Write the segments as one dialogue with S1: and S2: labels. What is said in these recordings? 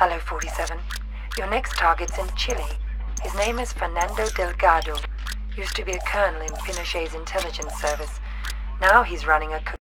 S1: Hello, 47. Your next target's in Chile. His name is Fernando Delgado. Used to be a colonel in Pinochet's intelligence service. Now he's running a...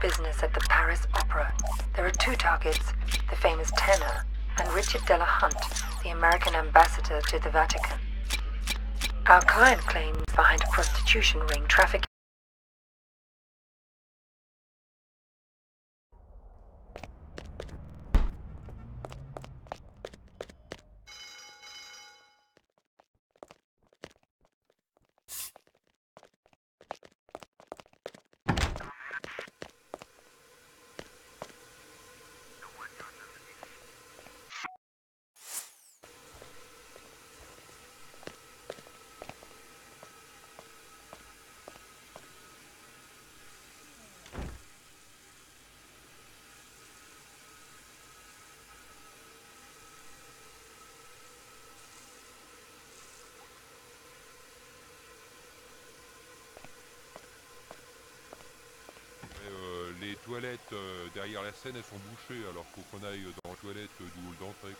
S1: business at the Paris Opera. There are two targets the famous tenor and Richard Delahunt, the American ambassador to the Vatican. Our client claims behind a prostitution ring trafficking.
S2: Scène elles sont bouchées alors qu'on aille dans la toilette du hall d'entrée.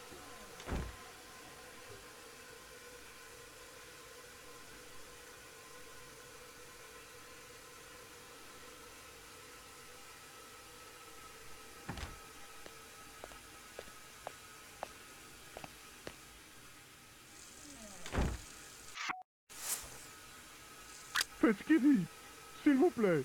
S3: Faites ce qu'il dit, s'il vous plaît.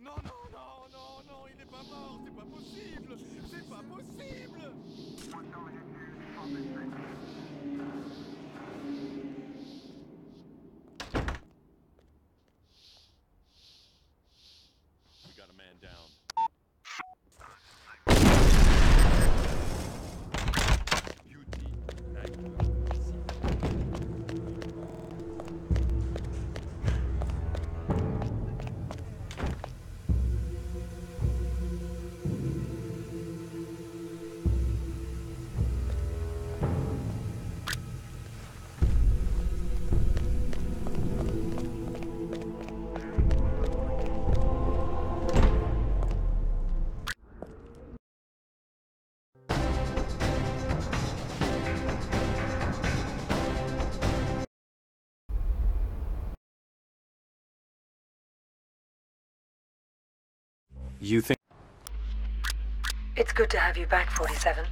S4: Non,
S5: non, non, non, non, il n'est pas mort, c'est pas possible C'est pas possible
S6: You think
S1: It's good to have you back, 47.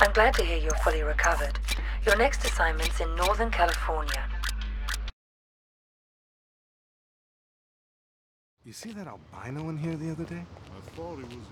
S1: I'm glad to hear you're fully recovered. Your next assignment's in Northern California.
S7: You see that albino in here the other day?
S3: I thought he was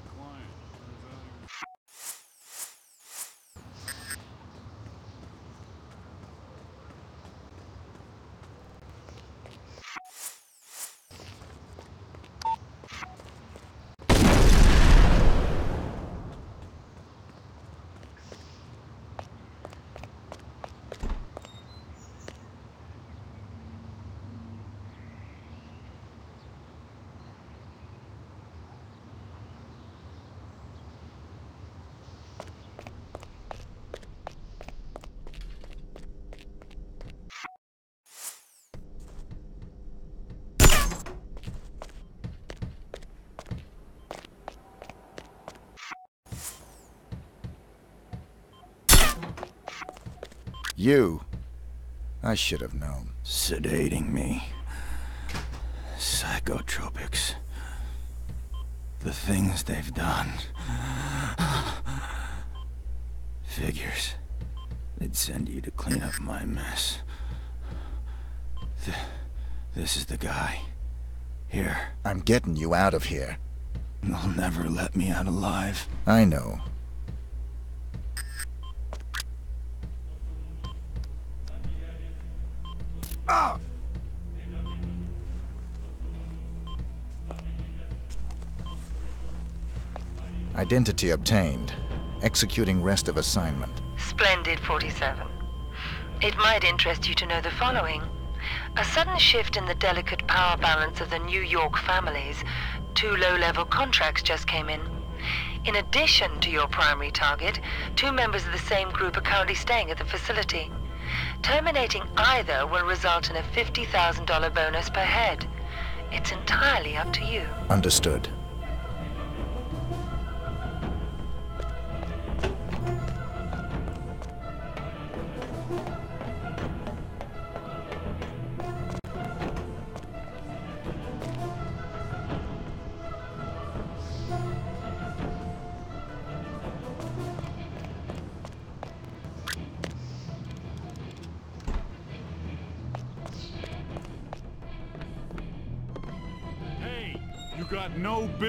S8: You. I should have known.
S9: Sedating me. Psychotropics. The things they've done. Figures. They'd send you to clean up my mess. Th this is the guy. Here.
S8: I'm getting you out of here.
S9: They'll never let me out alive.
S8: I know. Identity obtained. Executing rest of assignment.
S1: Splendid, 47. It might interest you to know the following. A sudden shift in the delicate power balance of the New York families. Two low-level contracts just came in. In addition to your primary target, two members of the same group are currently staying at the facility. Terminating either will result in a $50,000 bonus per head. It's entirely up to you.
S8: Understood.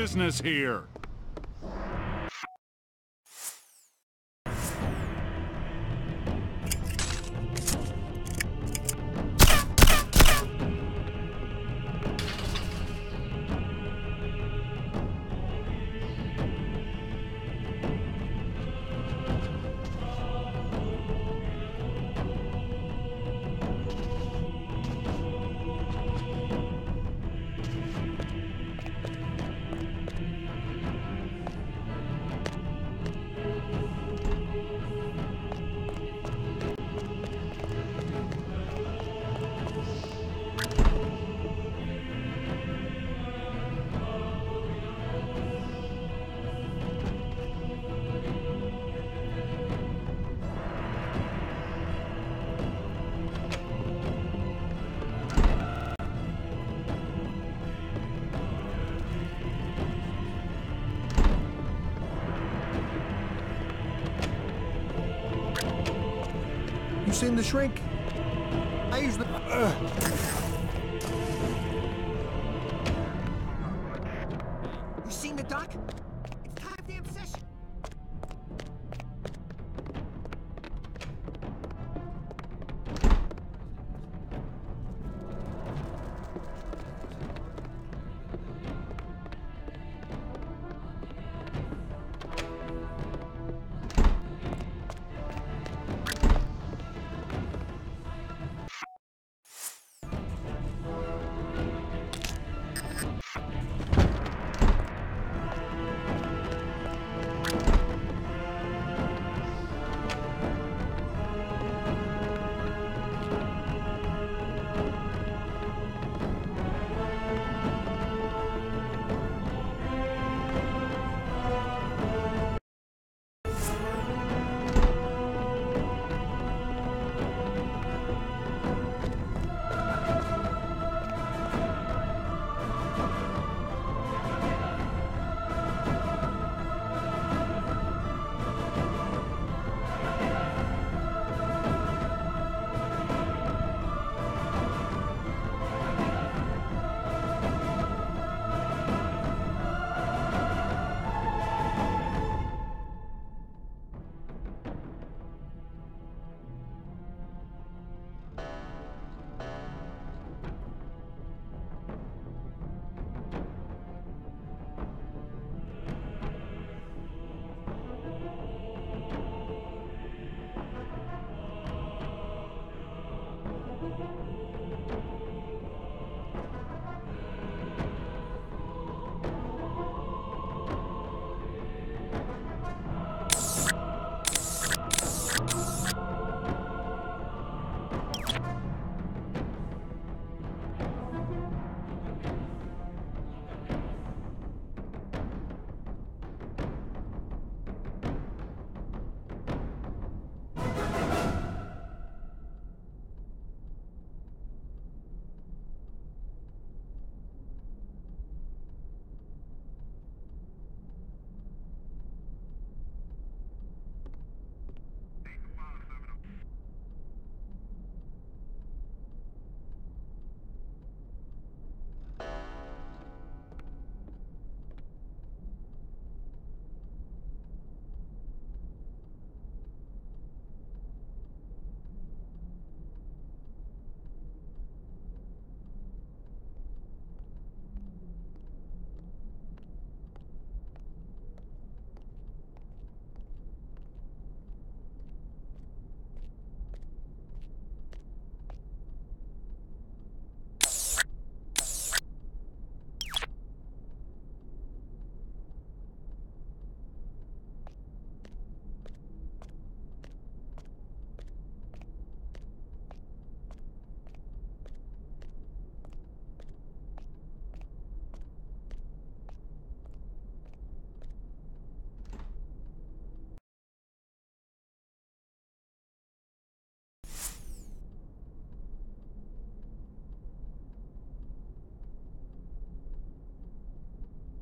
S3: Business here.
S5: Seem the shrink. I usually...
S10: Uh, you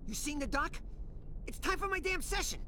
S10: You seen the doc? It's time for my damn session.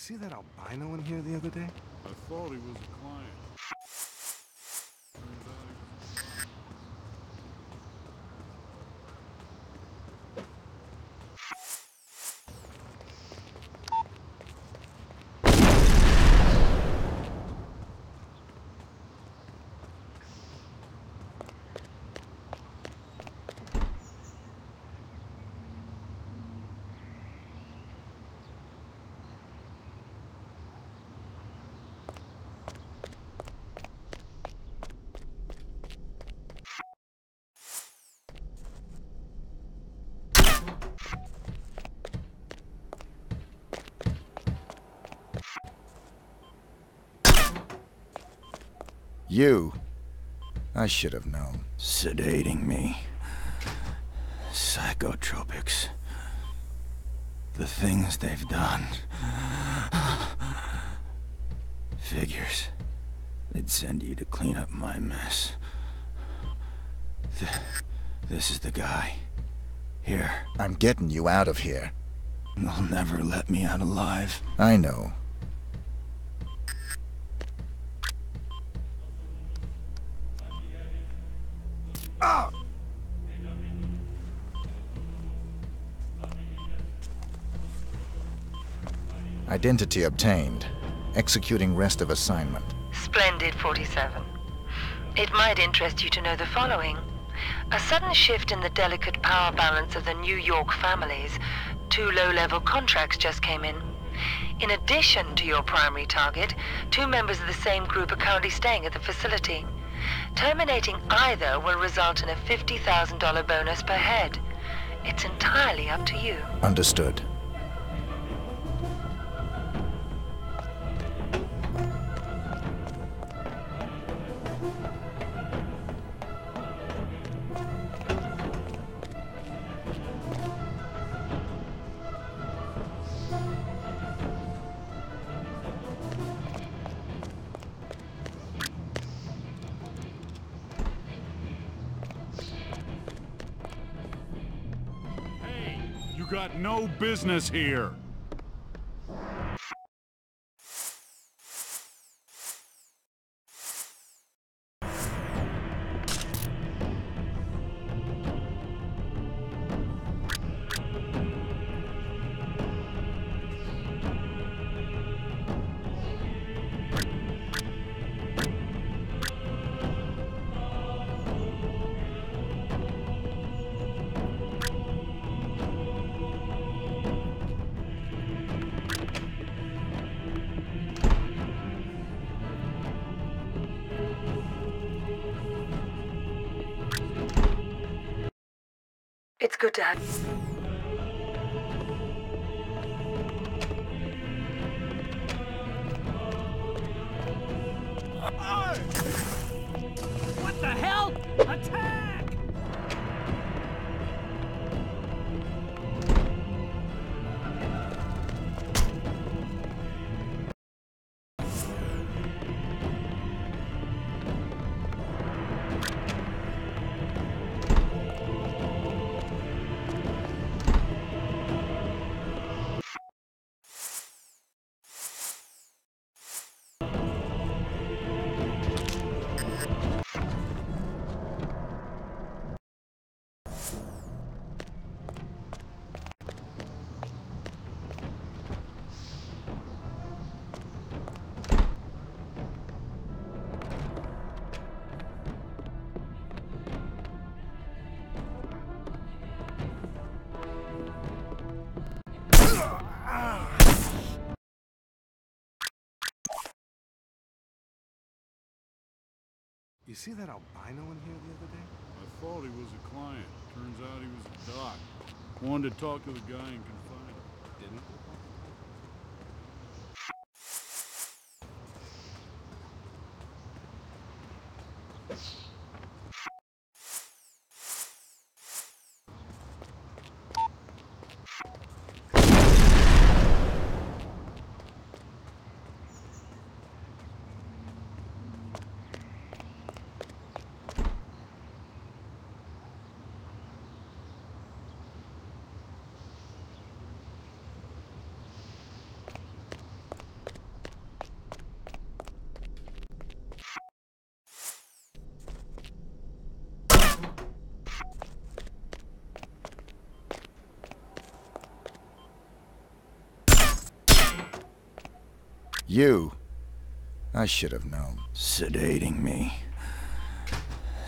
S11: See that albino in here the other day?
S12: I thought he was a client. Turns out he was
S8: You. I should have known.
S9: Sedating me. Psychotropics. The things they've done. Figures. They'd send you to clean up my mess. Th this is the guy. Here.
S8: I'm getting you out of here.
S9: They'll never let me out alive.
S8: I know. Identity obtained. Executing rest of assignment.
S1: Splendid 47. It might interest you to know the following. A sudden shift in the delicate power balance of the New York families. Two low-level contracts just came in. In addition to your primary target, two members of the same group are currently staying at the facility. Terminating either will result in a $50,000 bonus per head. It's entirely up to you.
S8: Understood.
S12: No business here.
S11: See that albino in here the other day?
S12: I thought he was a client. Turns out he was a doc. Wanted to talk to the guy in
S8: You. I should have known.
S9: Sedating me.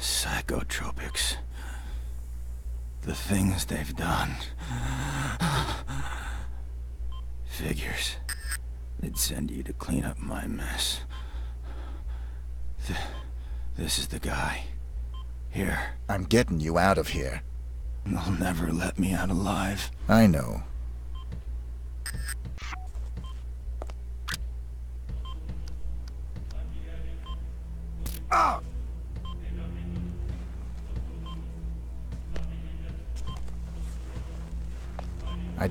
S9: Psychotropics. The things they've done. Figures. They'd send you to clean up my mess. Th this is the guy. Here.
S8: I'm getting you out of here.
S9: They'll never let me out alive.
S8: I know.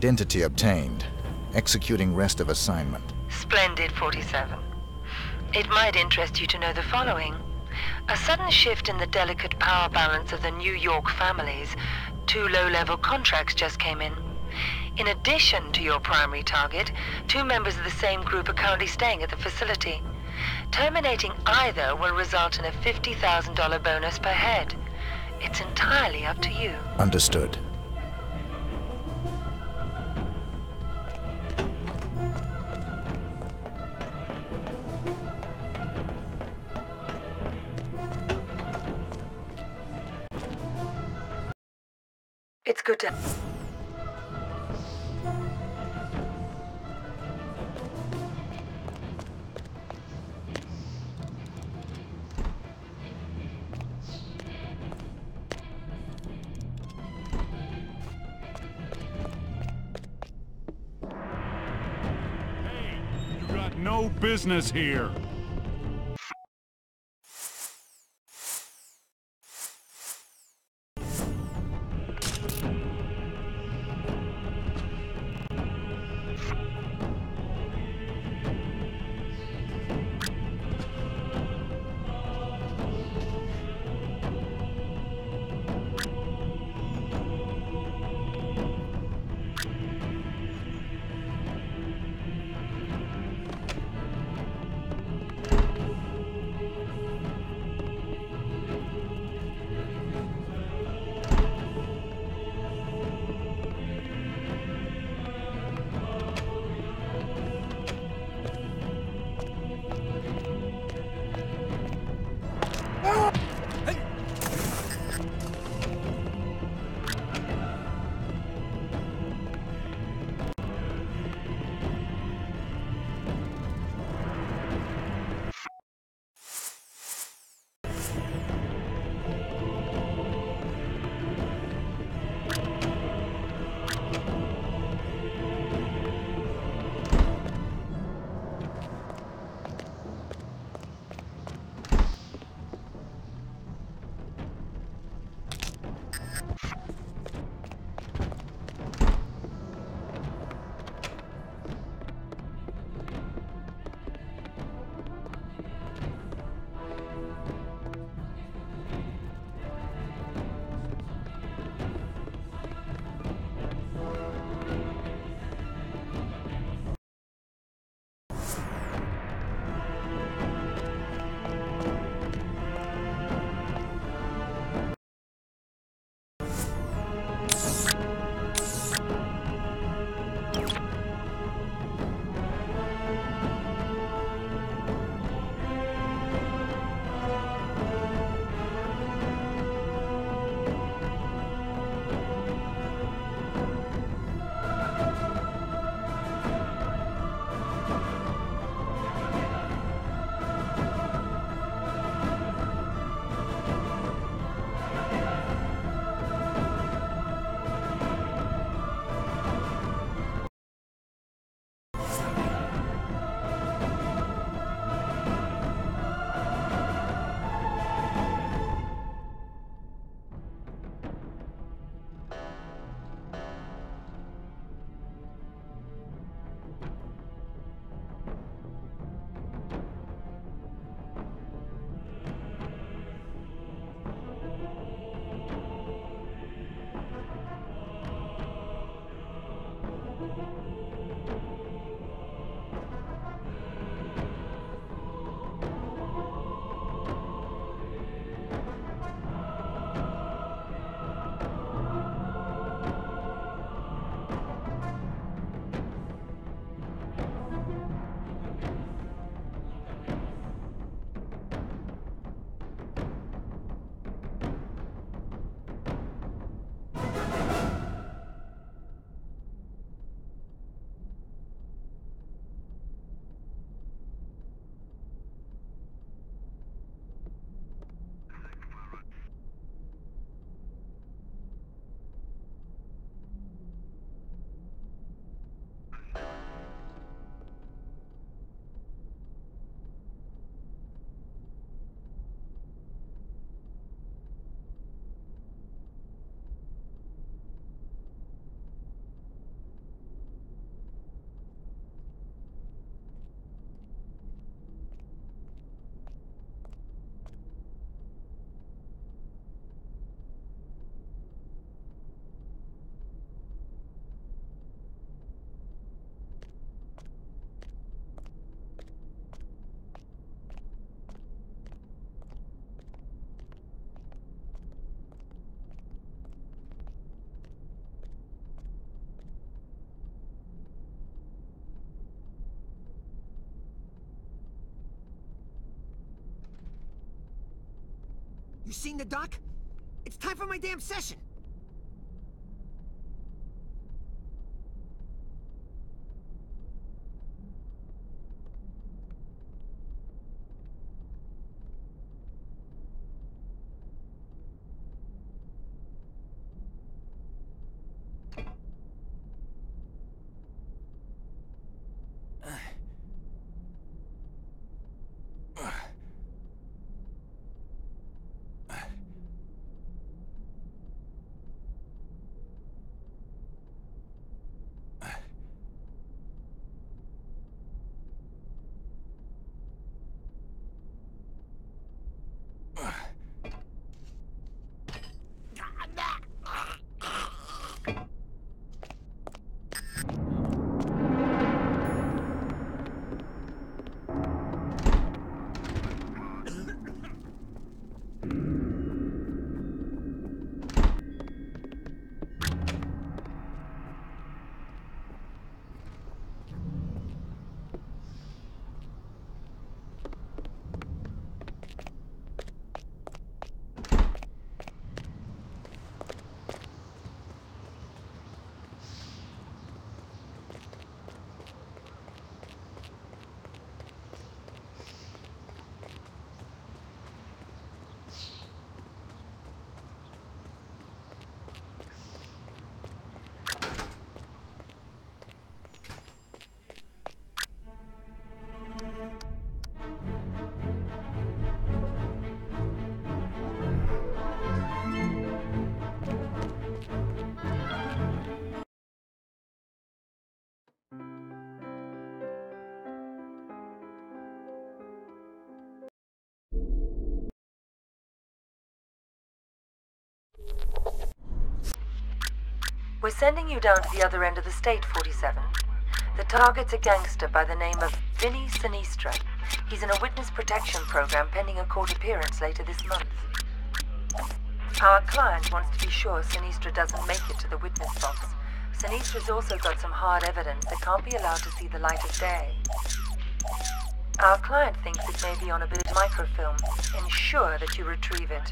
S8: Identity obtained. Executing rest of assignment.
S1: Splendid, 47. It might interest you to know the following. A sudden shift in the delicate power balance of the New York families. Two low-level contracts just came in. In addition to your primary target, two members of the same group are currently staying at the facility. Terminating either will result in a $50,000 bonus per head. It's entirely up to you.
S8: Understood.
S3: Business here.
S10: You seen the doc? It's time for my damn session!
S1: We're sending you down to the other end of the state, 47. The target's a gangster by the name of Vinny Sinistra. He's in a witness protection program pending a court appearance later this month. Our client wants to be sure Sinistra doesn't make it to the witness box. Sinistra's also got some hard evidence that can't be allowed to see the light of day. Our client thinks it may be on a bit of microfilm. Ensure that you retrieve it.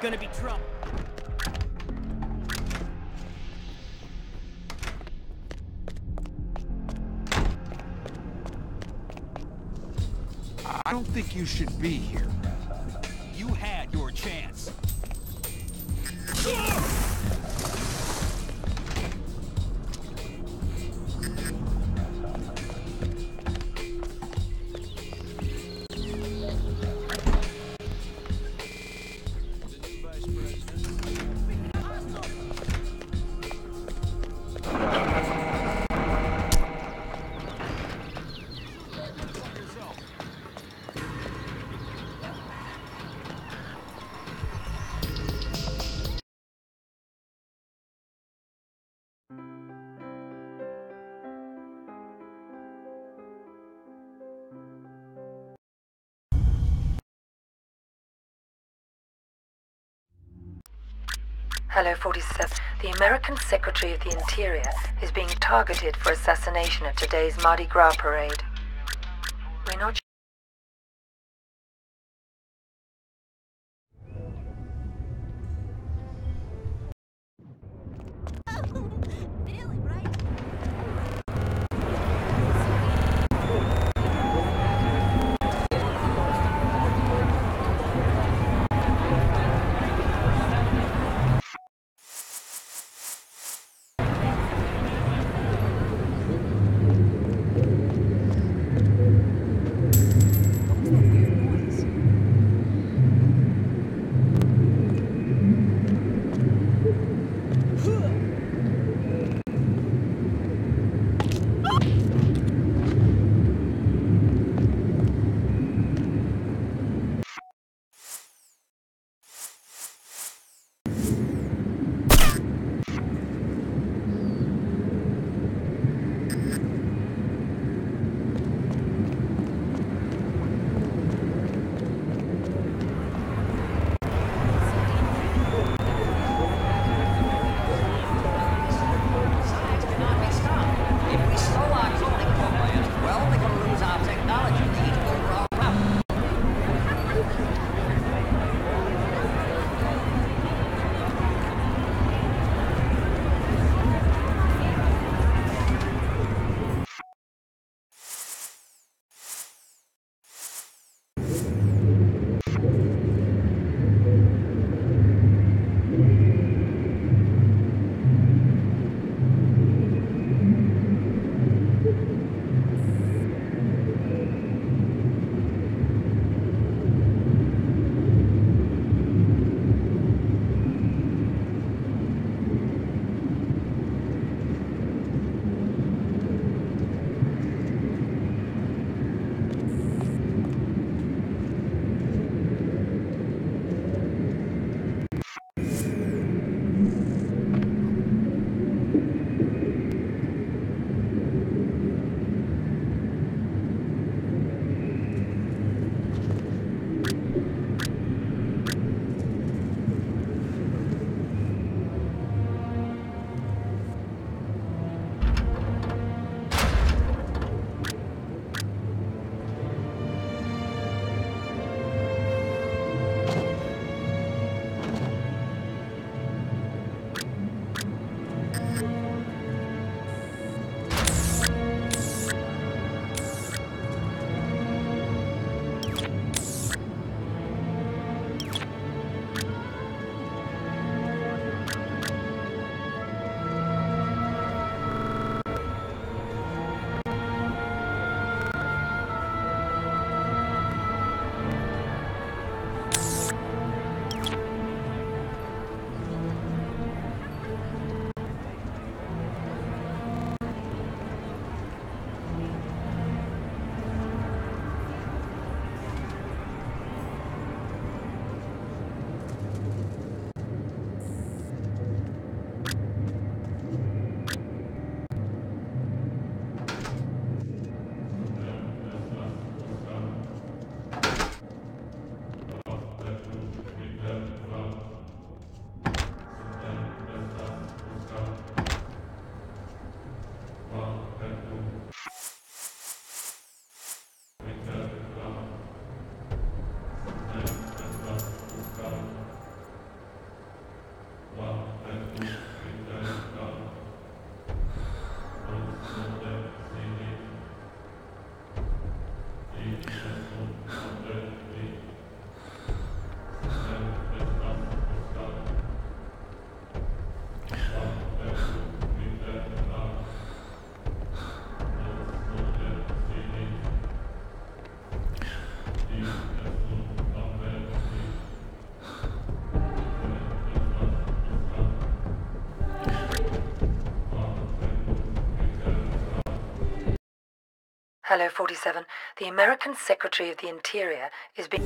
S12: Gonna be trouble.
S5: I don't think you should be here.
S1: Hello, 47. The American Secretary of the Interior is being targeted for assassination at today's Mardi Gras parade.
S13: Hello, 47. The American Secretary of the Interior is being...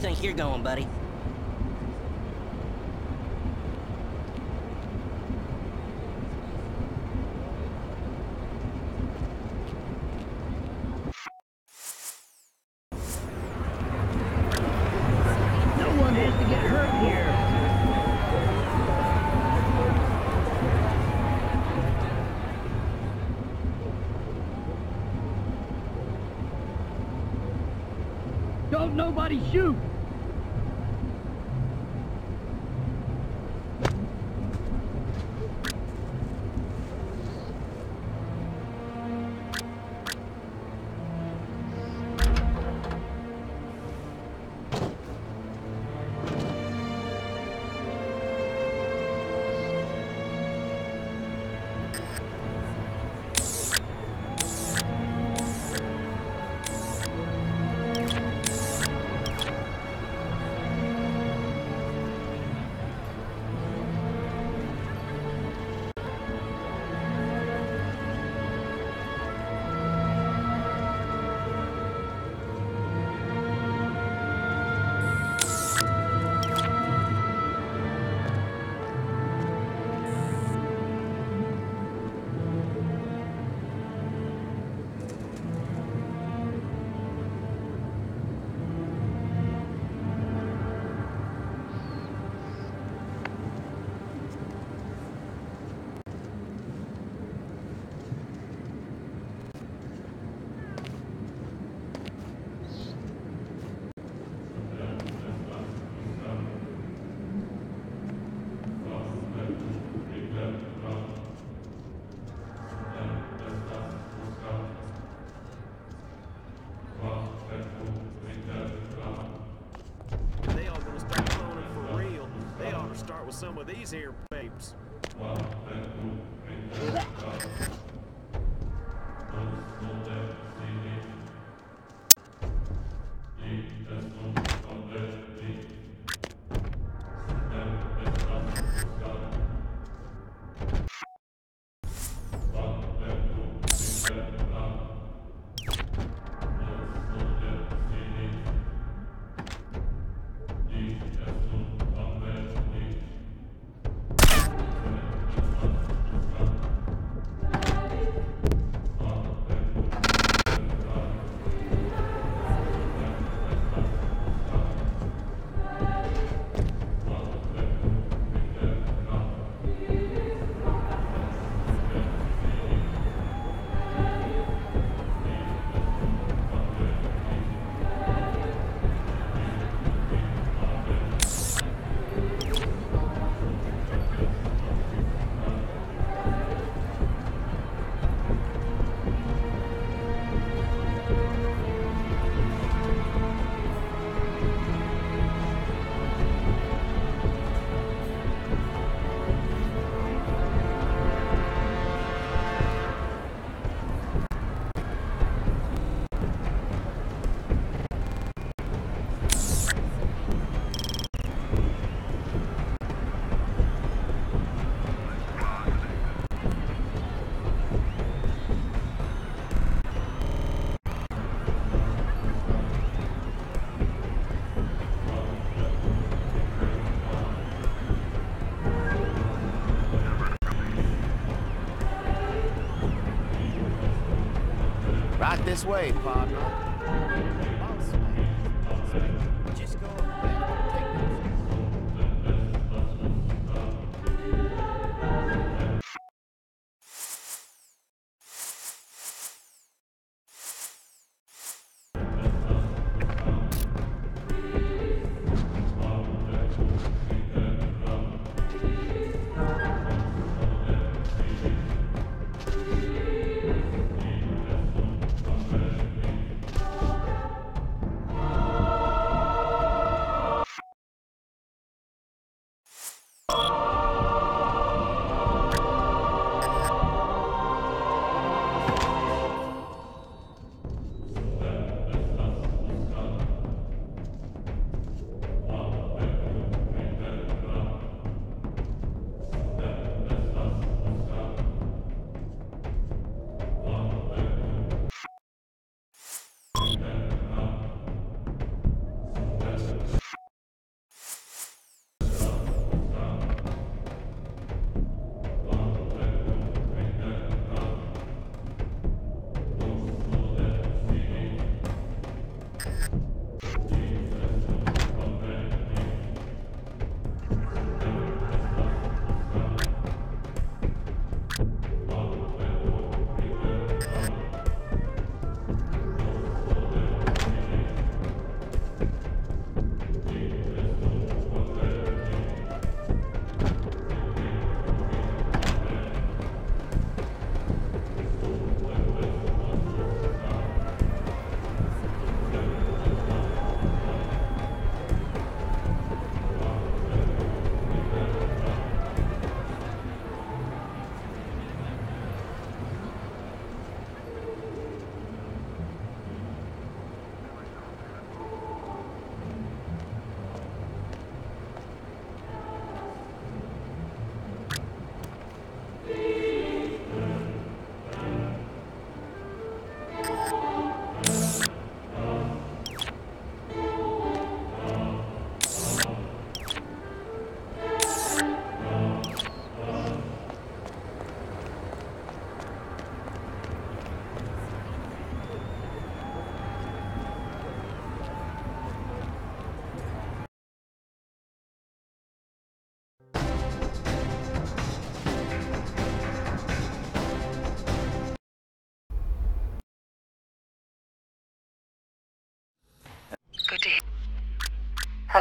S14: you think you're going, buddy?
S15: No one
S16: with some
S17: this way, partner.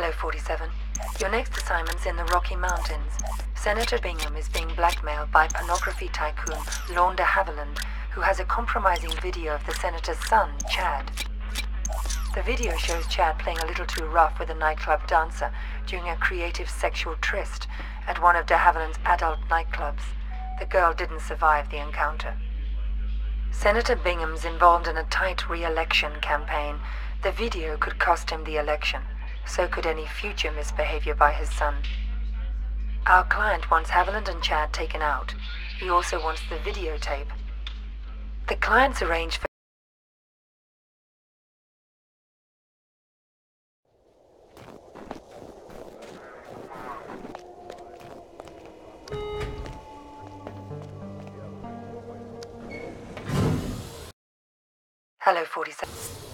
S1: Hello, 47. Your next assignment's in the Rocky Mountains. Senator Bingham is being blackmailed by pornography tycoon Lorne de Havilland, who has a compromising video of the senator's son, Chad. The video shows Chad playing a little too rough with a nightclub dancer during a creative sexual tryst at one of de Havilland's adult nightclubs. The girl didn't survive the encounter. Senator Bingham's involved in a tight re-election campaign. The video could cost him the election. So could any future misbehavior by his son. Our client wants Havilland and Chad taken out. He also wants the videotape. The client's arranged for Hello, 47.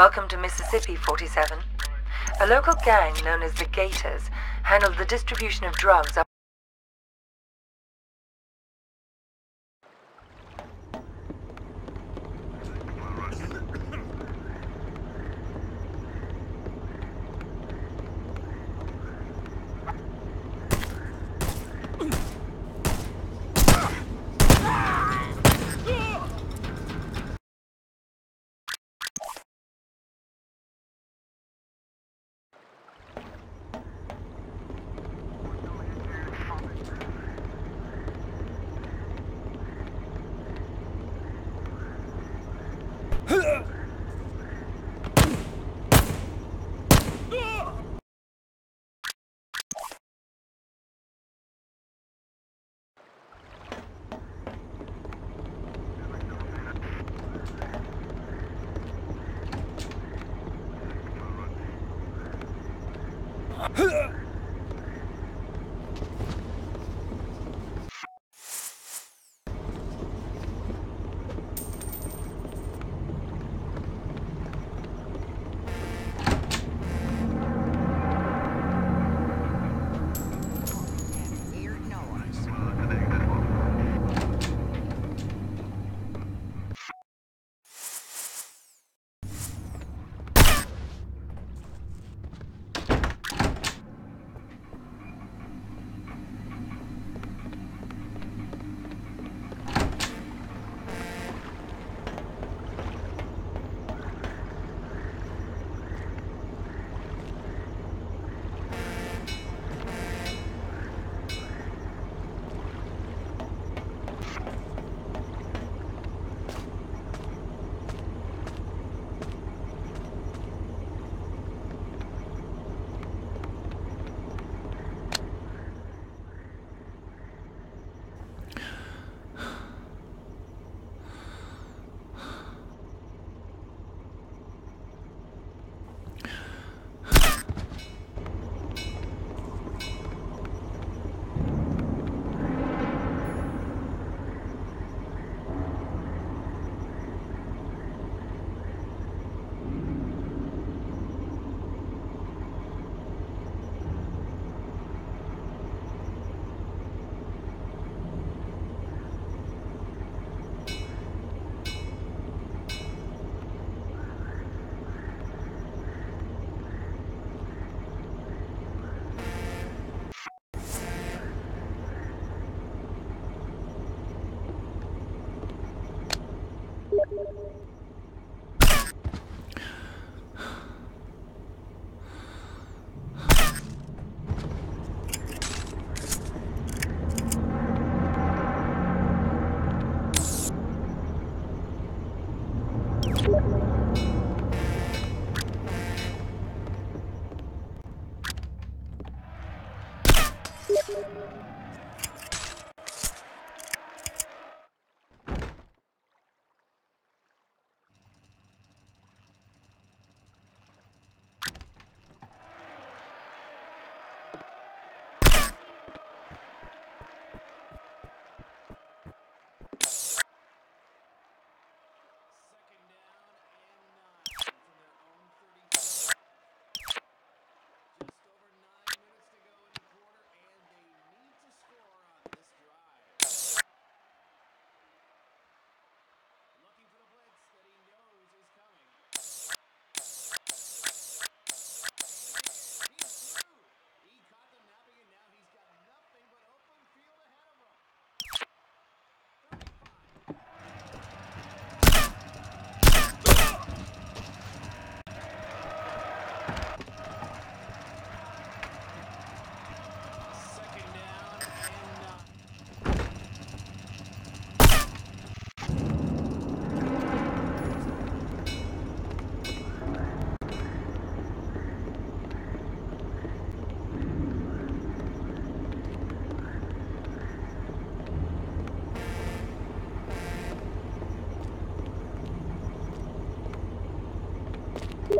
S18: Welcome
S19: to Mississippi 47. A local gang known as the Gators handled the distribution of drugs up.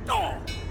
S19: No!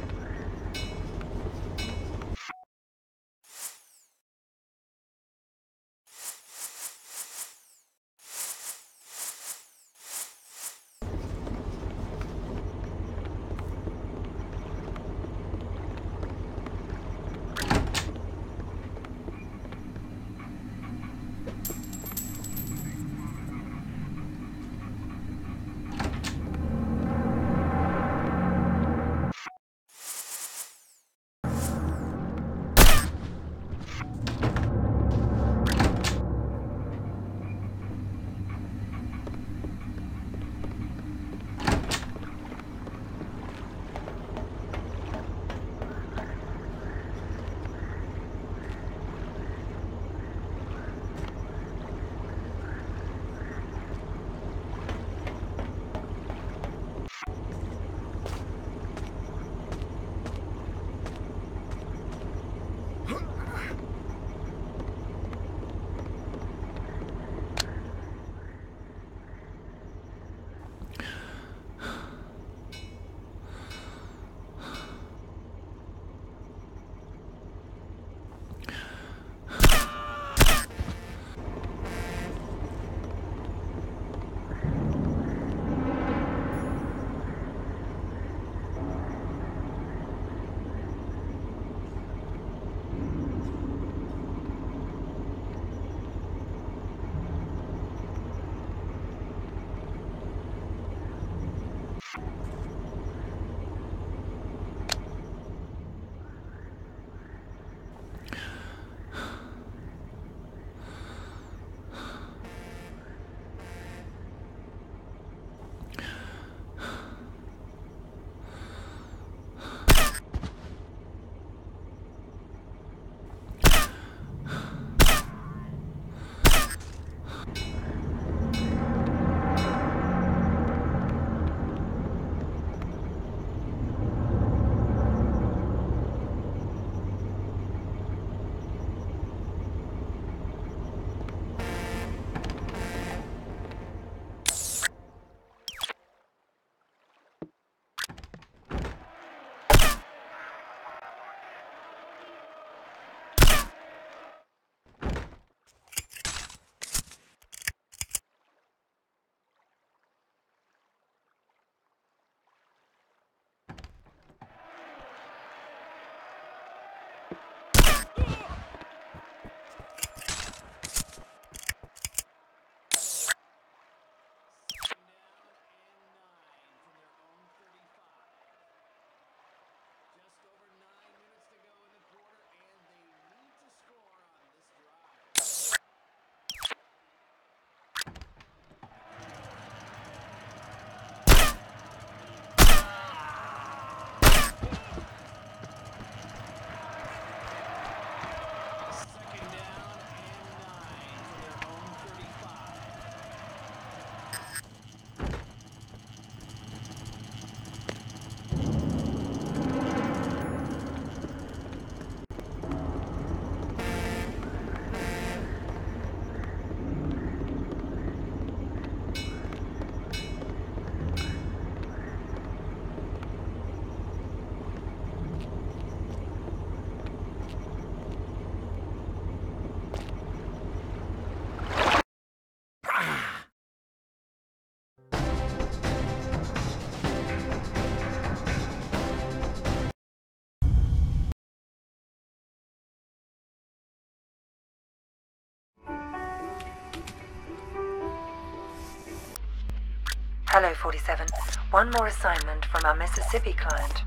S1: Hello, 47. One more assignment from our Mississippi client.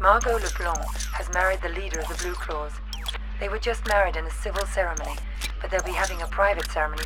S1: Margot LeBlanc has married the leader of the Blue Claws. They were just married in a civil ceremony, but they'll be having a private ceremony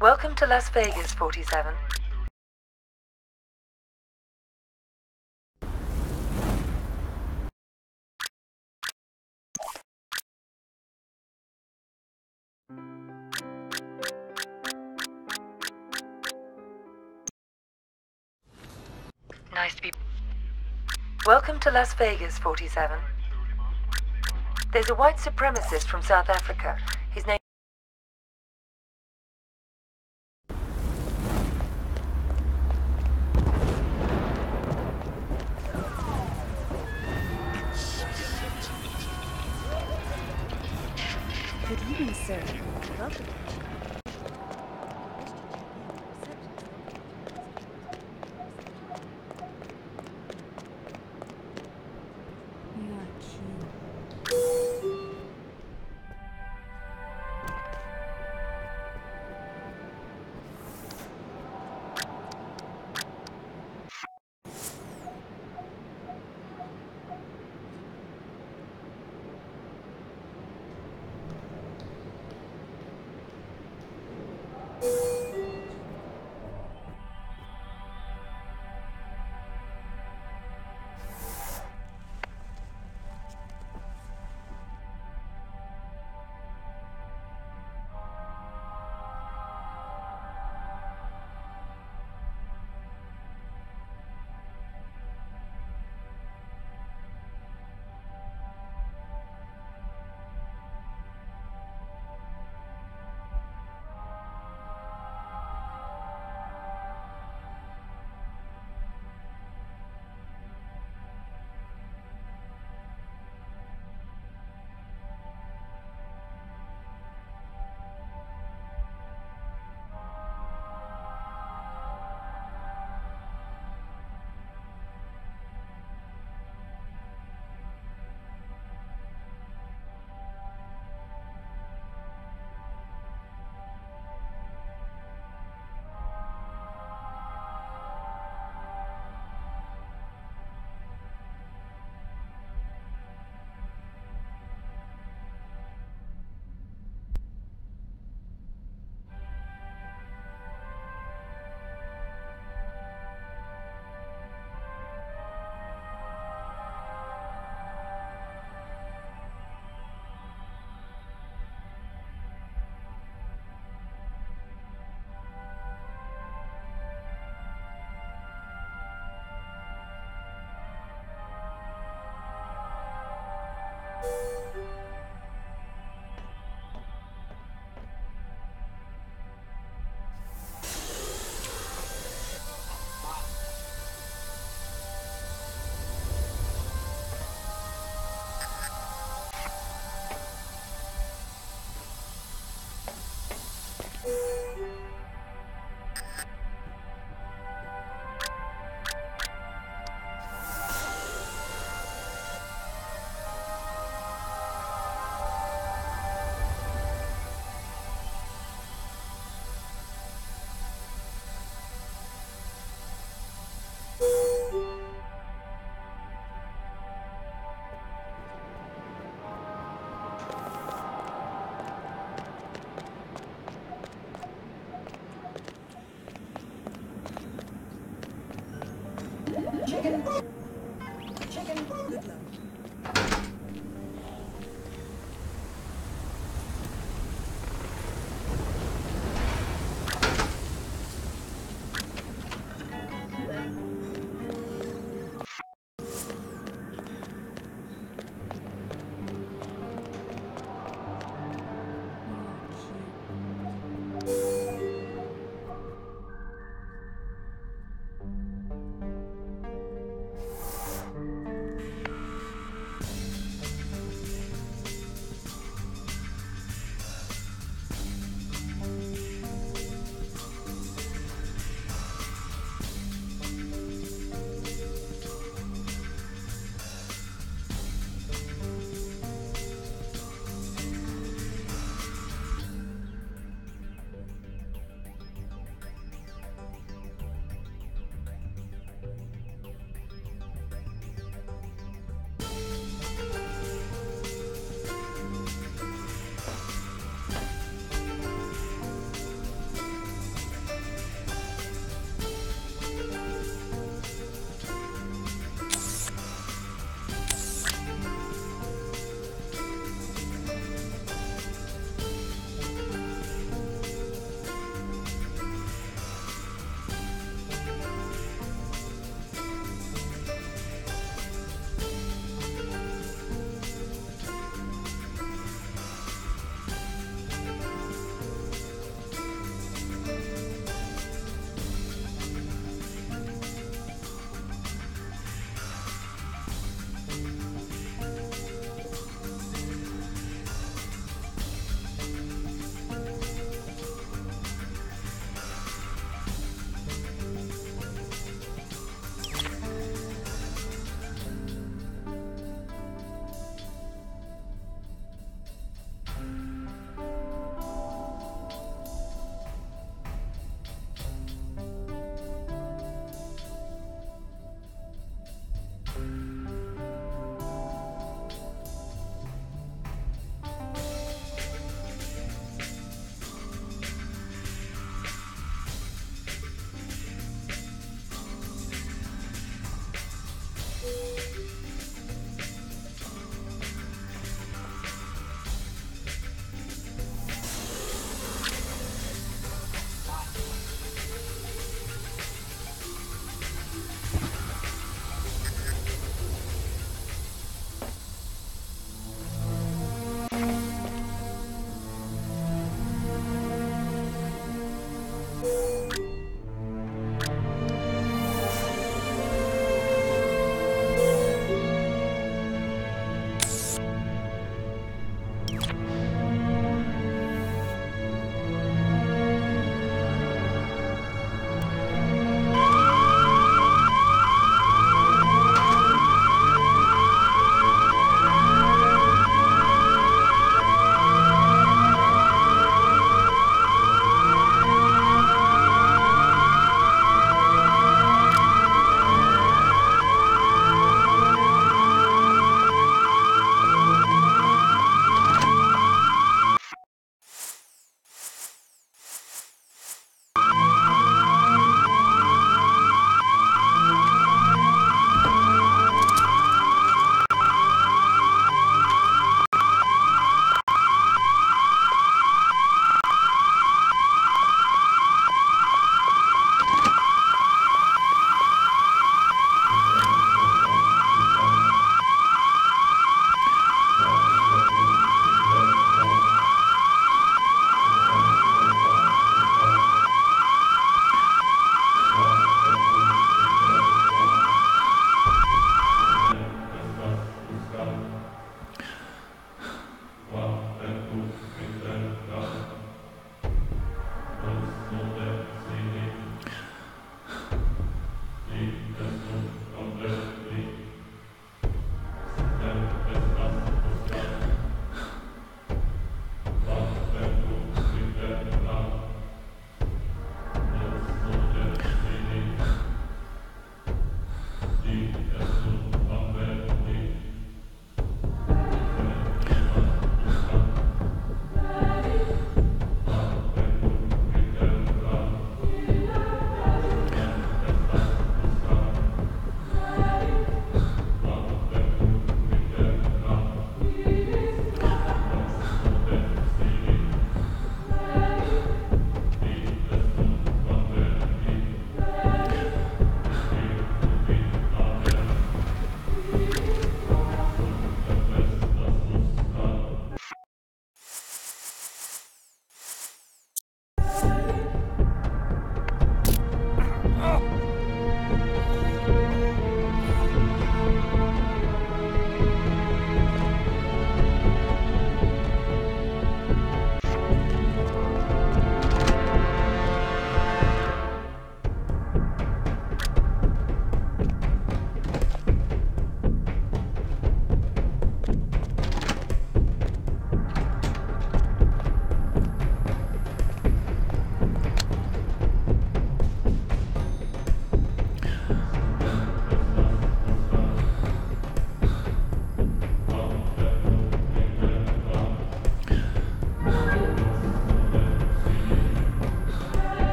S1: Welcome to Las Vegas, 47. Nice to be. Welcome to Las Vegas, 47. There's a white supremacist from South Africa.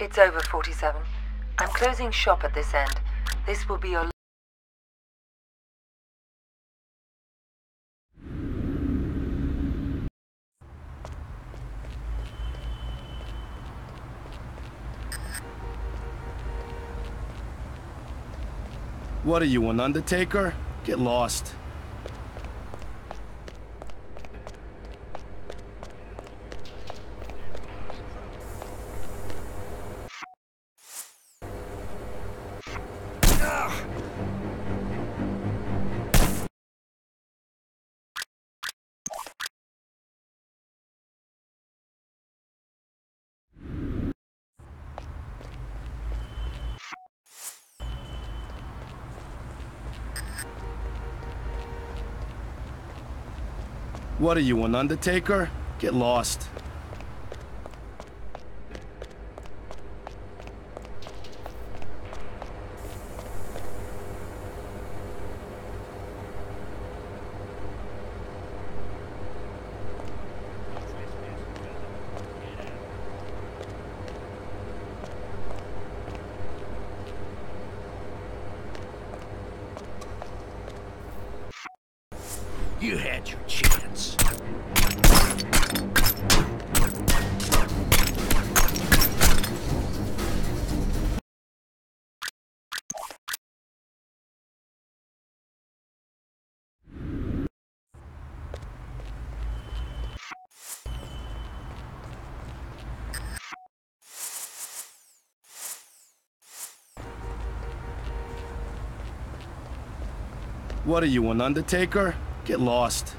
S1: It's over, 47. I'm closing shop at this end. This will be your
S20: What are you, an undertaker? Get lost. What are you, an undertaker? Get lost. What are you, an undertaker? Get lost.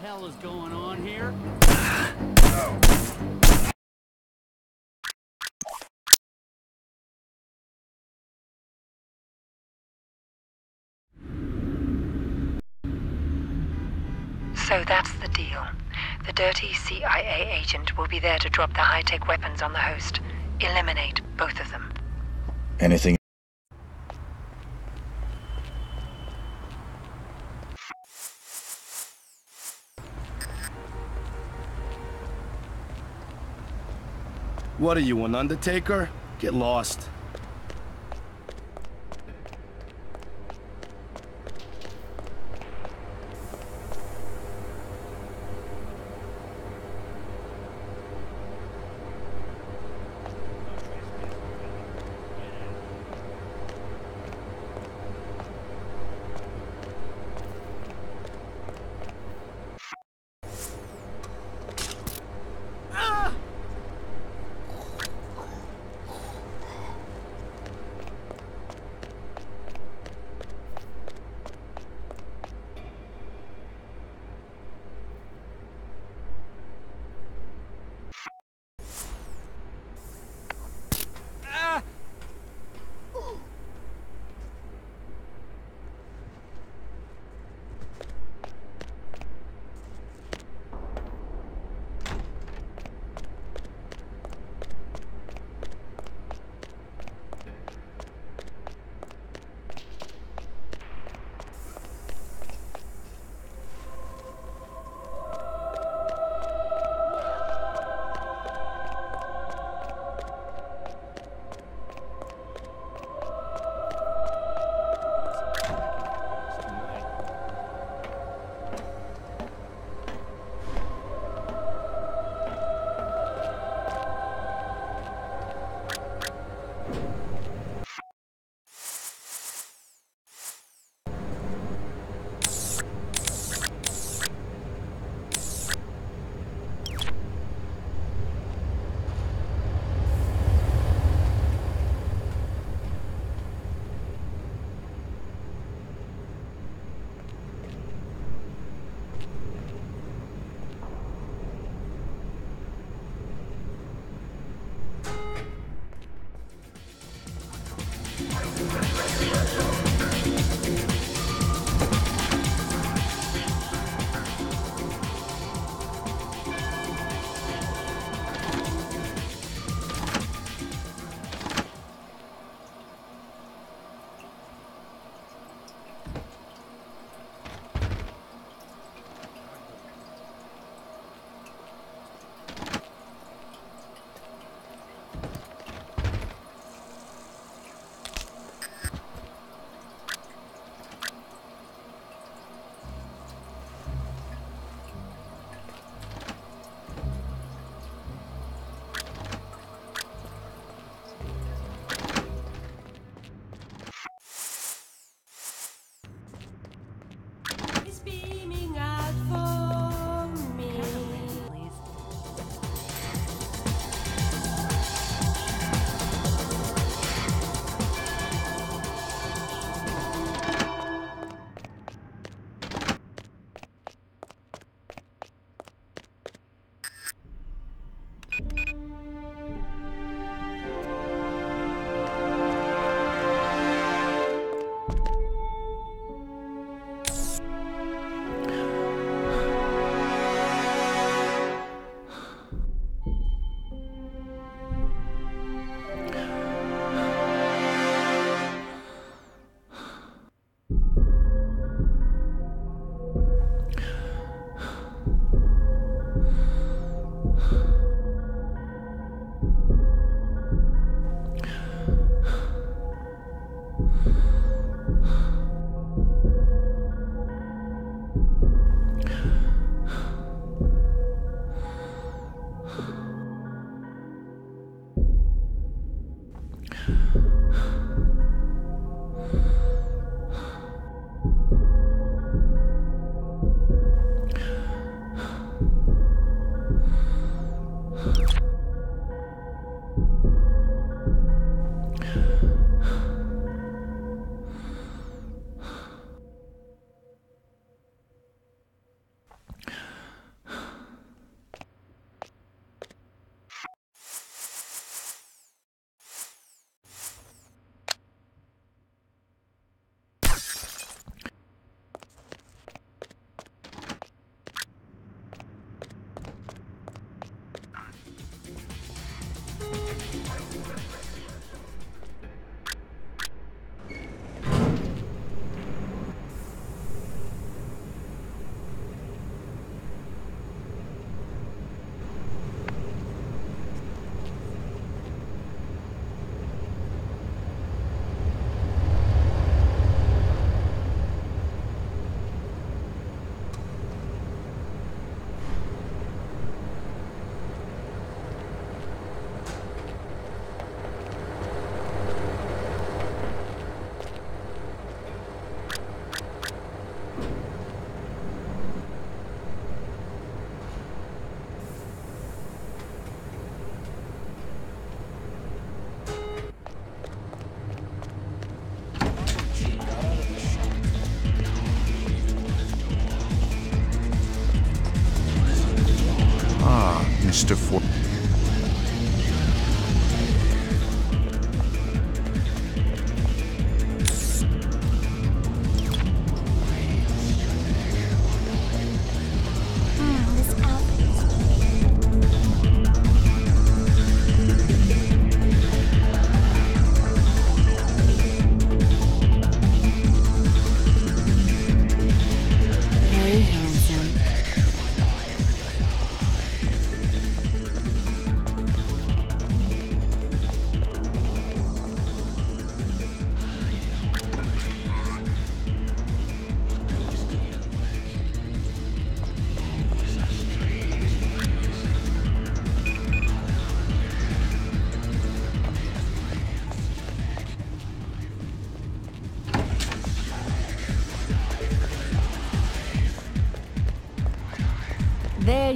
S12: Hell is going on here?
S1: So that's the deal. The dirty CIA agent will be there to drop the high-tech weapons on the host. Eliminate both of them.
S8: Anything?
S20: What are you, an undertaker? Get lost.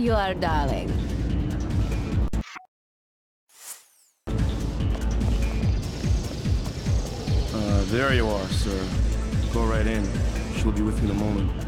S21: You are, darling.
S20: Uh, there you are, sir. Go right in. She'll be with you in a moment.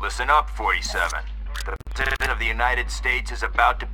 S22: Listen up, 47. The President of the United States is about to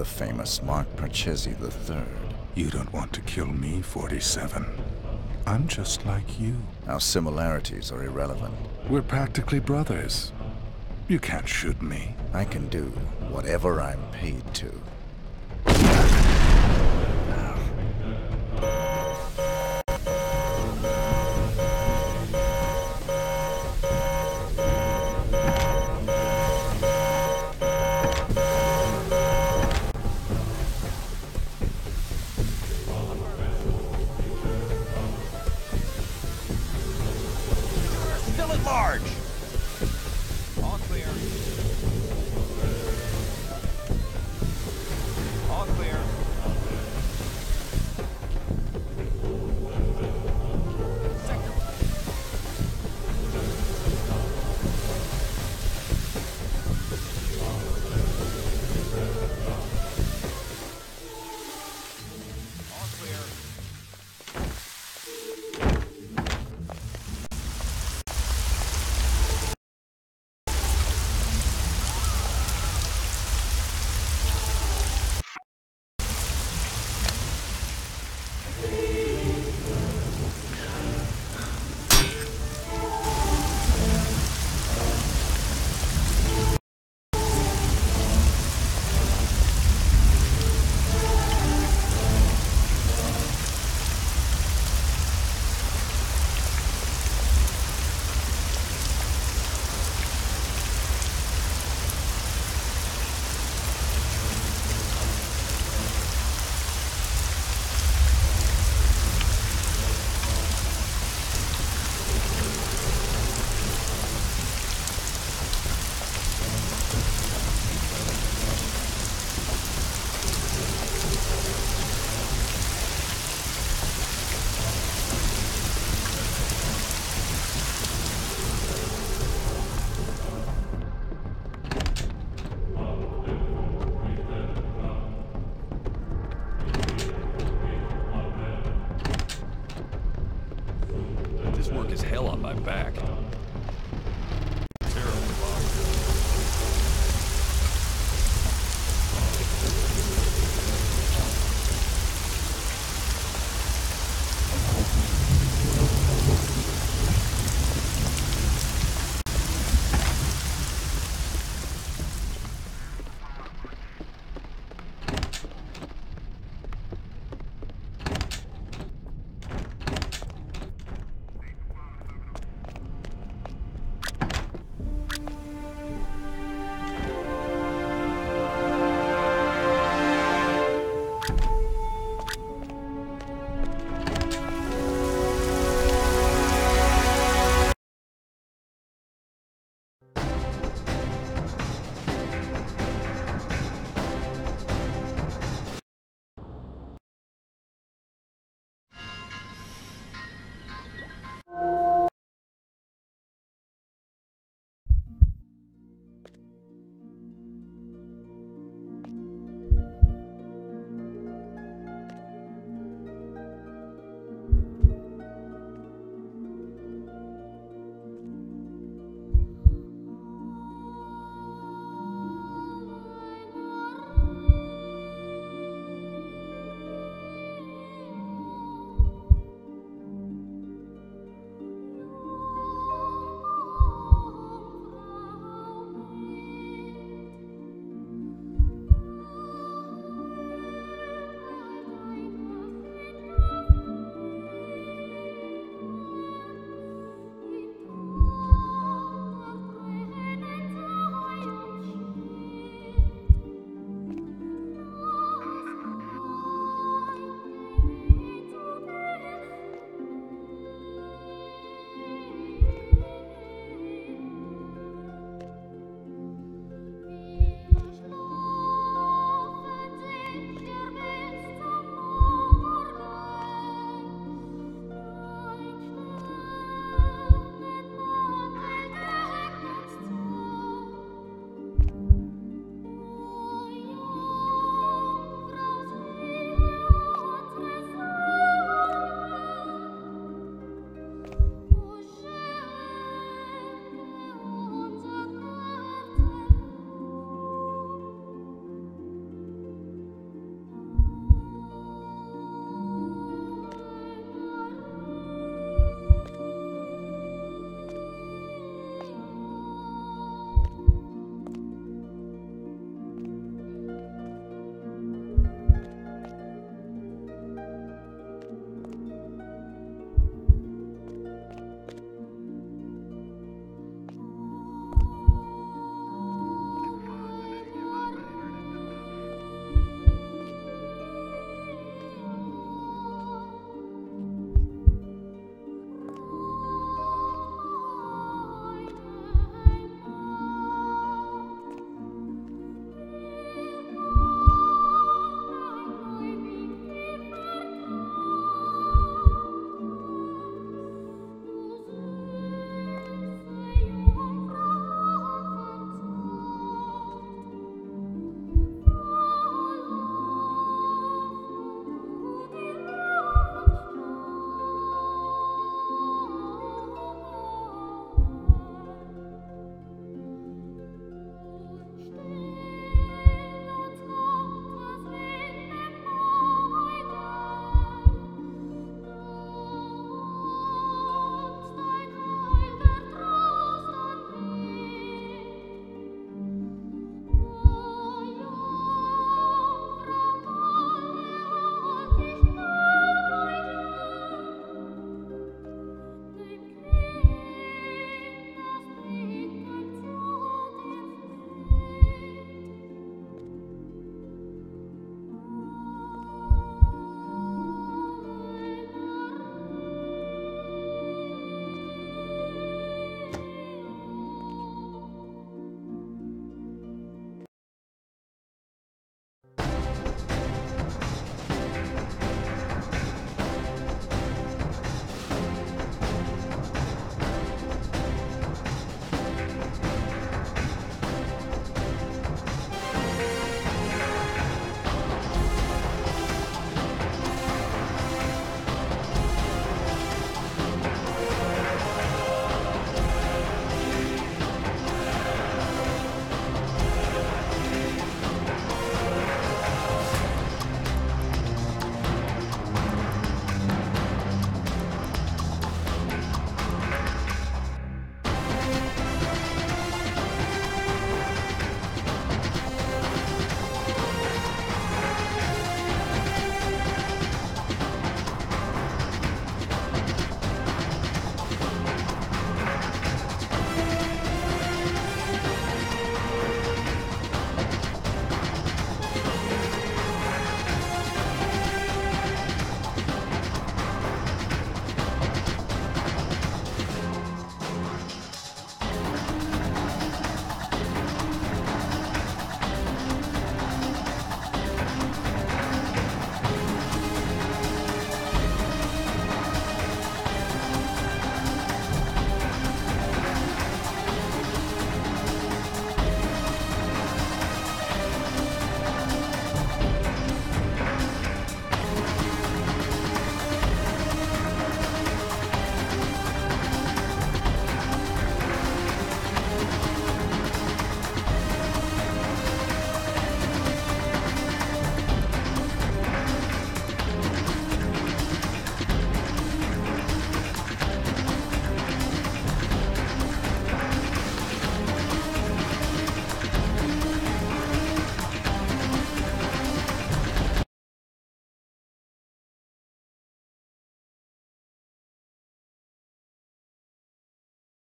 S18: the
S8: famous Mark Parchezzi III.
S11: You don't want to kill me, 47. I'm just like you.
S8: Our similarities are irrelevant.
S11: We're practically brothers. You can't shoot me.
S8: I can do whatever I'm paid to.